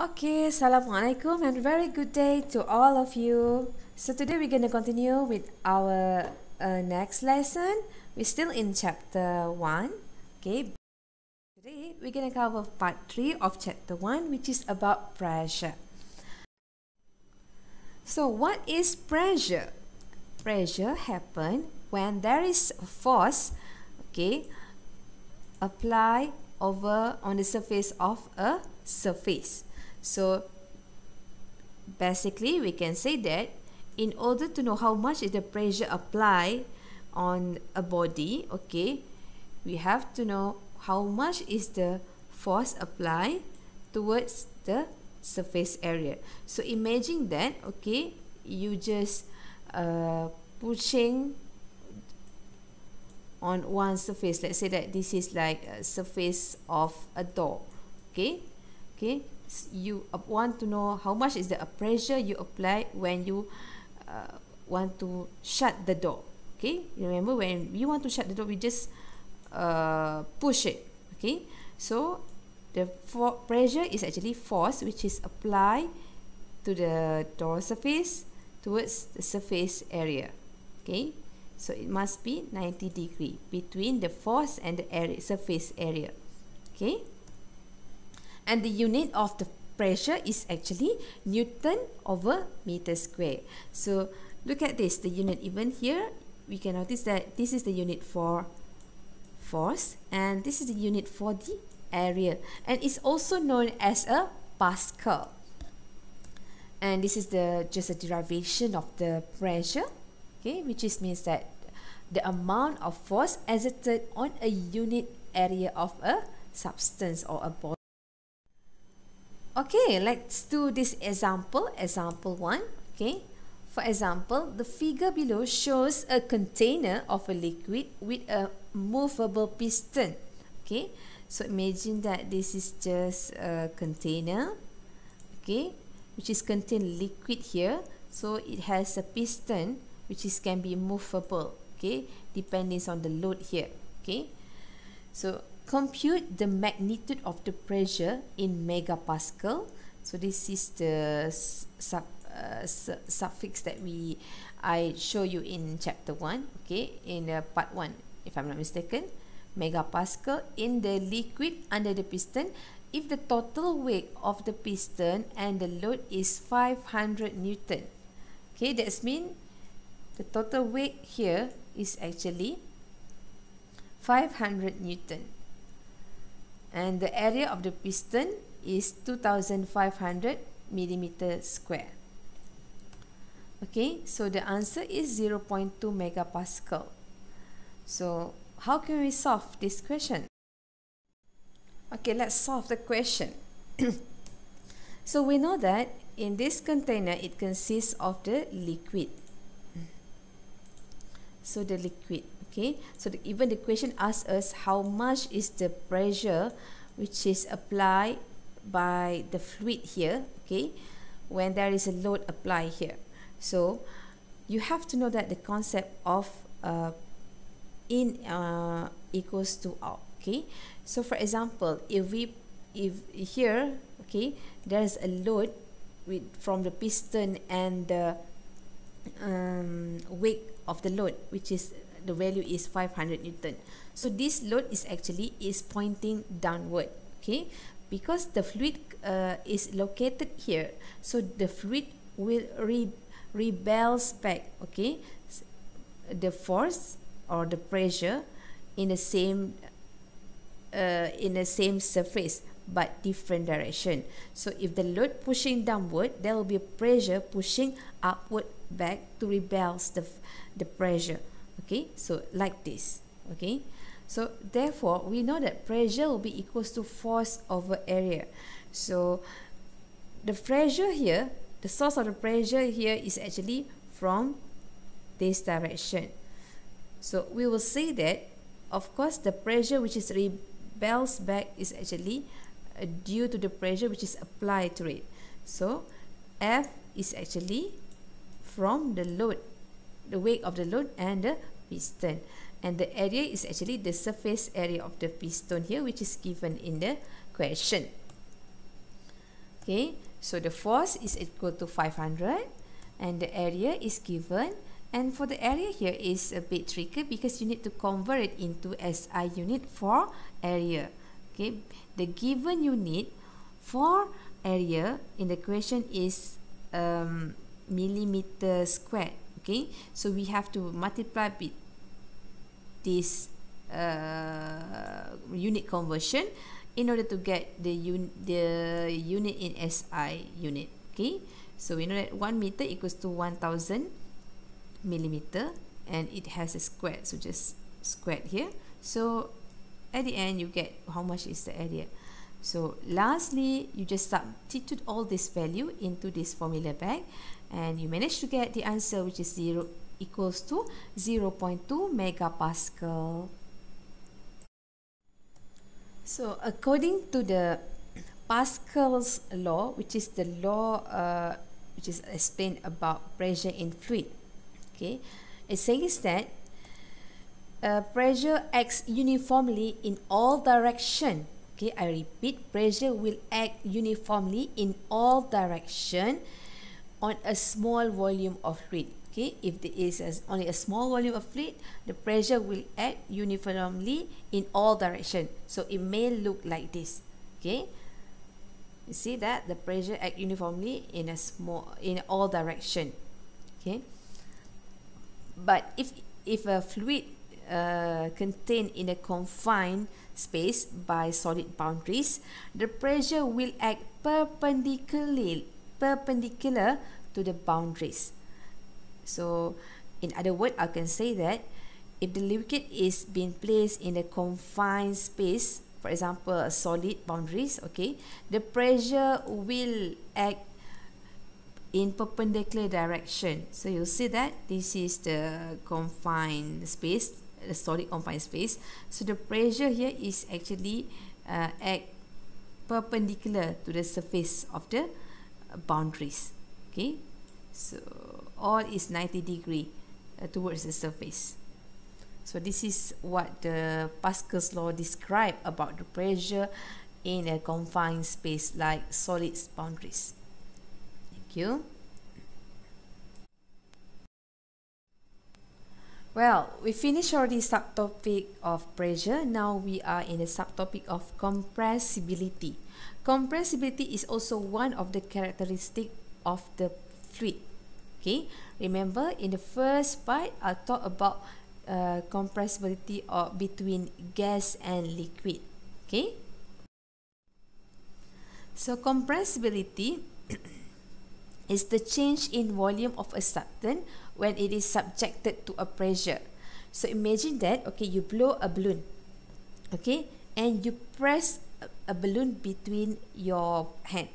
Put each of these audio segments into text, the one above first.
Okay, Assalamualaikum and very good day to all of you. So today we're going to continue with our uh, next lesson. We're still in chapter 1. Okay. Today we're going to cover part 3 of chapter 1 which is about pressure. So what is pressure? Pressure happen when there is force okay apply over on the surface of a surface. So basically we can say that in order to know how much is the pressure applied on a body, okay, we have to know how much is the force applied towards the surface area. So imagine that, okay, you just uh, pushing on one surface. Let's say that this is like a surface of a door, okay, okay you want to know how much is the pressure you apply when you uh, want to shut the door okay? Remember when you want to shut the door we just uh, push it okay? So the pressure is actually force which is applied to the door surface towards the surface area okay? So it must be 90 degree between the force and the area surface area okay and the unit of the pressure is actually Newton over meter square. So look at this, the unit even here, we can notice that this is the unit for force and this is the unit for the area and it's also known as a Pascal. And this is the just a derivation of the pressure, okay, which is means that the amount of force exerted on a unit area of a substance or a body. Okay, let's do this example, example 1. Okay, for example, the figure below shows a container of a liquid with a movable piston. Okay, so imagine that this is just a container, okay, which is contain liquid here. So it has a piston which is can be movable, okay, depending on the load here. Okay, so compute the magnitude of the pressure in megapascal. So this is the sub, uh, suffix that we I show you in chapter 1, okay, in uh, part 1 if I'm not mistaken. Megapascal in the liquid under the piston if the total weight of the piston and the load is 500 newton. Okay, that's mean the total weight here is actually 500 newton and the area of the piston is 2500 millimeter square. Okay, so the answer is 0.2 megapascal. So how can we solve this question? Okay, let's solve the question. so we know that in this container it consists of the liquid. So the liquid okay? So the, even the question asks us how much is the pressure which is applied by the fluid here okay? When there is a load applied here. So you have to know that the concept of uh, in uh, equals to out okay? So for example if we if here okay there's a load with from the piston and the um, weight of the load which is the value is 500 newton. So this load is actually is pointing downward okay? Because the fluid uh, is located here so the fluid will re rebels back okay? The force or the pressure in the same uh, in the same surface but different direction. So if the load pushing downward there will be pressure pushing upward back to rebels the the pressure okay so like this okay? So therefore we know that pressure will be equals to force over area. So the pressure here the source of the pressure here is actually from this direction. So we will say that of course the pressure which is rebels back is actually uh, due to the pressure which is applied to it. So F is actually from the load the weight of the load and the piston and the area is actually the surface area of the piston here which is given in the question Okay, so the force is equal to 500 and the area is given and for the area here is a bit tricky because you need to convert it into SI unit for area. Okay, the given unit for area in the question is um, millimeter squared. Okay, so we have to multiply with this uh, unit conversion in order to get the un the unit in SI unit. Okay, so we know that one meter equals to one thousand millimeter, and it has a square. So just squared here. So at the end, you get how much is the area. So lastly, you just substitute all this value into this formula bag and you manage to get the answer which is 0 equals to 0 0.2 megapascal. So according to the Pascal's law, which is the law uh, which is explained about pressure in fluid, okay, it says that uh, pressure acts uniformly in all direction Okay, I repeat, pressure will act uniformly in all direction on a small volume of fluid. Okay, if there is a, only a small volume of fluid, the pressure will act uniformly in all direction. So it may look like this. Okay, you see that the pressure act uniformly in a small in all direction. Okay, but if if a fluid uh, contained in a confined space by solid boundaries, the pressure will act perpendicularly perpendicular to the boundaries. So, in other words, I can say that if the liquid is being placed in a confined space, for example, a solid boundaries, okay, the pressure will act in perpendicular direction. So you see that this is the confined space a solid confined space. So the pressure here is actually uh, at perpendicular to the surface of the boundaries. Okay, so all is 90 degree uh, towards the surface. So this is what the Pascal's law describe about the pressure in a confined space like solid boundaries. Thank you. Well, we finished already subtopic of pressure. Now we are in the subtopic of compressibility. Compressibility is also one of the characteristic of the fluid. Okay, remember in the first part, I'll talk about uh, compressibility of between gas and liquid. Okay, so compressibility is the change in volume of a substance when it is subjected to a pressure. So imagine that, okay, you blow a balloon, okay, and you press a balloon between your hand.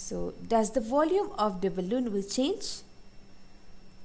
So does the volume of the balloon will change?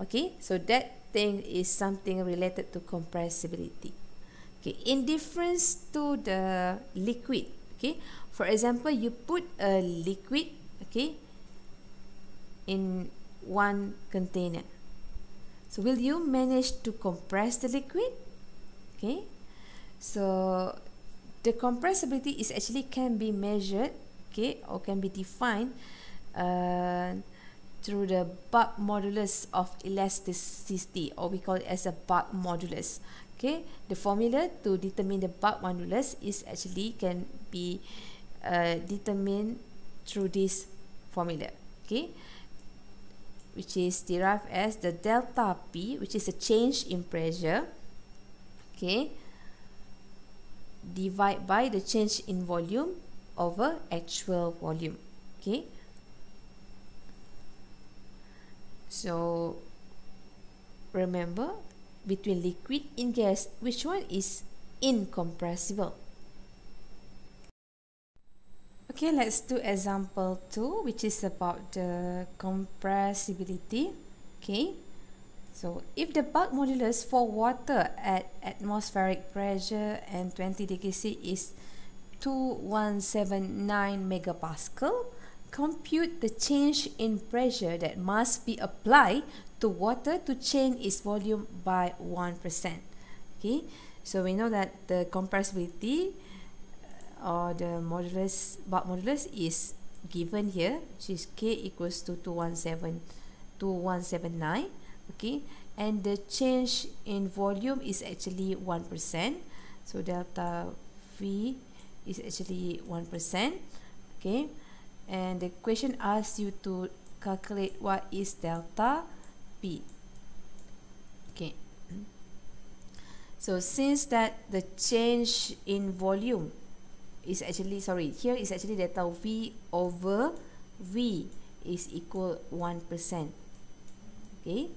Okay, so that thing is something related to compressibility. Okay, in difference to the liquid, okay, for example, you put a liquid, okay, in one container. So will you manage to compress the liquid? Okay. So the compressibility is actually can be measured, okay, or can be defined uh, through the bulk modulus of elasticity, or we call it as a bulk modulus. Okay, the formula to determine the bulk modulus is actually can be uh, determined through this formula. Okay, which is derived as the delta P, which is a change in pressure, okay, divide by the change in volume over actual volume, okay. So, remember, between liquid and gas, which one is incompressible? Okay, let's do example 2, which is about the compressibility. Okay, so if the bulk modulus for water at atmospheric pressure and 20 degrees C is 2179 megapascal, compute the change in pressure that must be applied to water to change its volume by 1%. Okay, so we know that the compressibility or the modulus bulk modulus is given here which is k equals to 217 2179 okay? And the change in volume is actually 1% so delta v is actually 1% okay? And the question asks you to calculate what is delta p okay? So since that the change in volume is actually sorry here is actually delta v over v is equal 1% okay.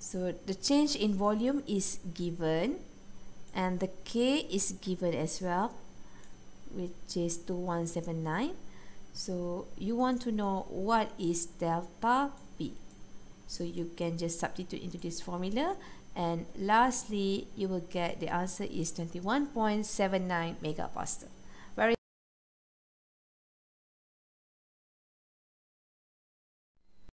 So the change in volume is given and the k is given as well which is 2179 so you want to know what is delta p so you can just substitute into this formula and lastly you will get the answer is 21.79 megapascal